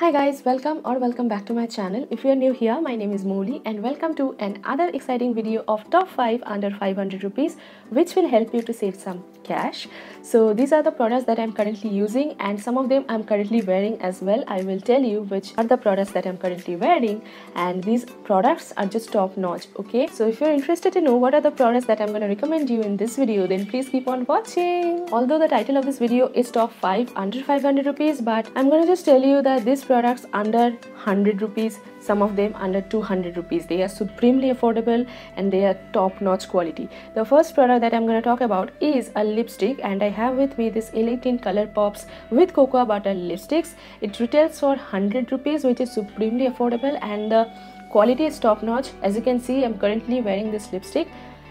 Hi guys, welcome or welcome back to my channel. If you are new here, my name is Mouli and welcome to another exciting video of top 5 under 500 rupees which will help you to save some cash. So these are the products that I'm currently using and some of them I'm currently wearing as well. I will tell you which are the products that I'm currently wearing and these products are just top notch, okay? So if you're interested to know what are the products that I'm going to recommend you in this video, then please keep on watching. Although the title of this video is top 5 under 500 rupees, but I'm going to just tell you that this products under 100 rupees some of them under 200 rupees. They are supremely affordable and they are top notch quality. The first product that i'm going to talk about is a lipstick and i have with me this Elle 18 color pops with cocoa butter lipsticks. It retails for 100 rupees which is supremely affordable and the quality is top notch as you can see i'm currently wearing this lipstick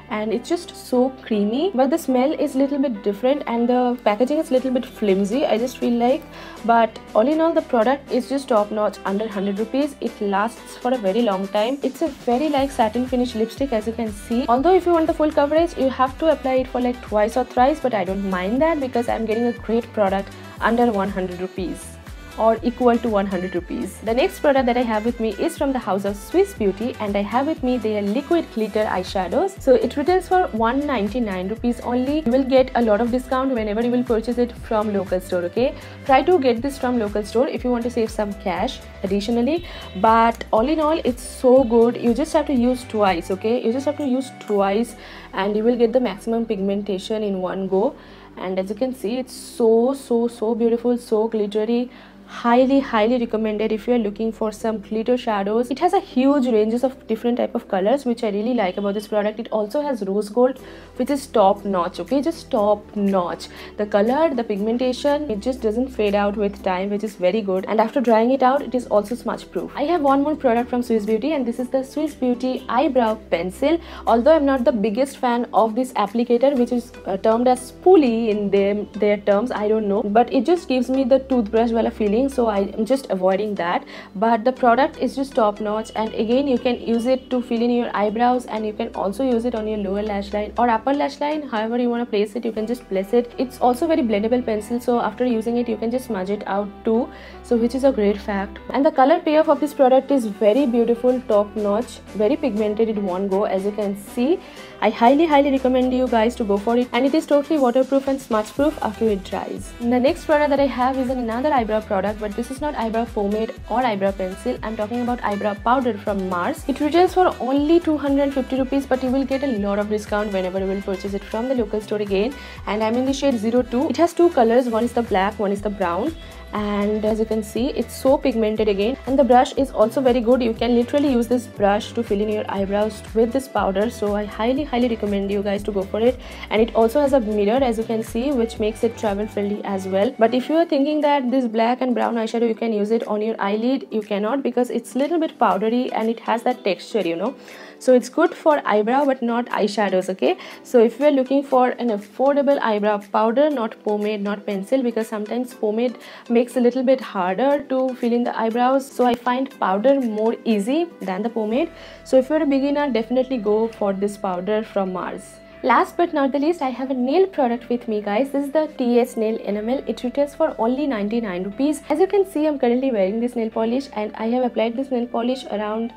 and it's just so creamy. But the smell is a little bit different and the packaging is a little bit flimsy i just feel like. But all in all the product is just top notch under 100 rupees. It lasts for a very long time. It's a very like satin finish lipstick as you can see. Although if you want the full coverage you have to apply it for like twice or thrice but i don't mind that because i'm getting a great product under 100 rupees or equal to 100 rupees. The next product that I have with me is from the house of Swiss Beauty and I have with me their liquid glitter eyeshadows. So it retails for 199 rupees only. You will get a lot of discount whenever you will purchase it from local store okay. Try to get this from local store if you want to save some cash additionally but all in all it's so good you just have to use twice okay you just have to use twice and you will get the maximum pigmentation in one go and as you can see it's so so so beautiful so glittery. Highly highly recommended if you are looking for some glitter shadows. It has a huge ranges of different type of colors which i really like about this product. It also has rose gold which is top notch okay? Just top notch. The color the pigmentation it just doesn't fade out with time which is very good. And after drying it out it is also smudge proof. I have one more product from swiss beauty and this is the swiss beauty eyebrow pencil. Although i'm not the biggest fan of this applicator which is uh, termed as spoolie in them their terms i don't know. But it just gives me the toothbrush while feeling so i'm just avoiding that. But the product is just top notch and again you can use it to fill in your eyebrows and you can also use it on your lower lash line or upper lash line however you want to place it you can just place it. It's also very blendable pencil so after using it you can just smudge it out too so which is a great fact. And the color payoff of this product is very beautiful top notch very pigmented in one go as you can see. I highly highly recommend you guys to go for it. And it is totally waterproof and smudge proof after it dries. The next product that i have is another eyebrow product but this is not eyebrow pomade or eyebrow pencil. I'm talking about eyebrow powder from mars. It retails for only 250 rupees but you will get a lot of discount whenever you will purchase it from the local store again. And i'm in the shade 02 it has two colors. One is the black one is the brown and as you can see it's so pigmented again. And the brush is also very good. You can literally use this brush to fill in your eyebrows with this powder. So i highly highly recommend you guys to go for it. And it also has a mirror as you can see which makes it travel friendly as well. But if you are thinking that this black and brown eyeshadow you can use it on your eyelid you cannot because it's little bit powdery and it has that texture you know. So it's good for eyebrow but not eyeshadows okay? So if you are looking for an affordable eyebrow powder not pomade not pencil because sometimes pomade makes a little bit harder to fill in the eyebrows so i find powder more easy than the pomade so if you're a beginner definitely go for this powder from mars Last but not the least, I have a nail product with me guys. This is the TS Nail Enamel. It retails for only 99 rupees. As you can see, I'm currently wearing this nail polish and I have applied this nail polish around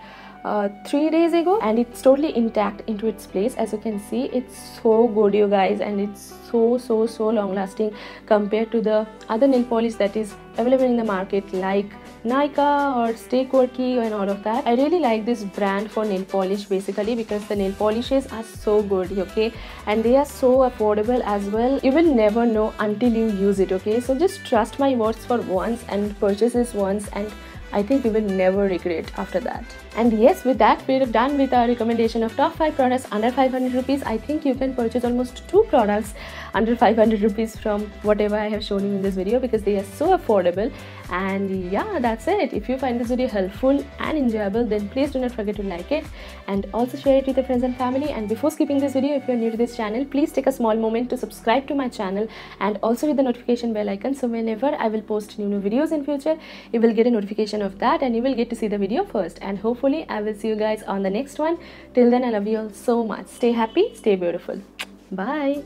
uh, three days ago and it's totally intact into its place as you can see it's so good you guys and it's so so so long lasting compared to the other nail polish that is available in the market like Nykaa or Stay Quirky and all of that. I really like this brand for nail polish basically because the nail polishes are so good okay and they are so affordable as well. You will never know until you use it okay so just trust my words for once and purchase this once and I think we will never regret after that. And yes, with that, we're done with our recommendation of top 5 products under 500 rupees. I think you can purchase almost 2 products under 500 rupees from whatever I have shown you in this video because they are so affordable. And yeah, that's it. If you find this video helpful and enjoyable, then please do not forget to like it and also share it with your friends and family. And before skipping this video, if you're new to this channel, please take a small moment to subscribe to my channel and also hit the notification bell icon. So whenever I will post new, new videos in future, you will get a notification of that and you will get to see the video first. And hopefully I will see you guys on the next one. Till then, I love you all so much. Stay happy, stay beautiful. Bye.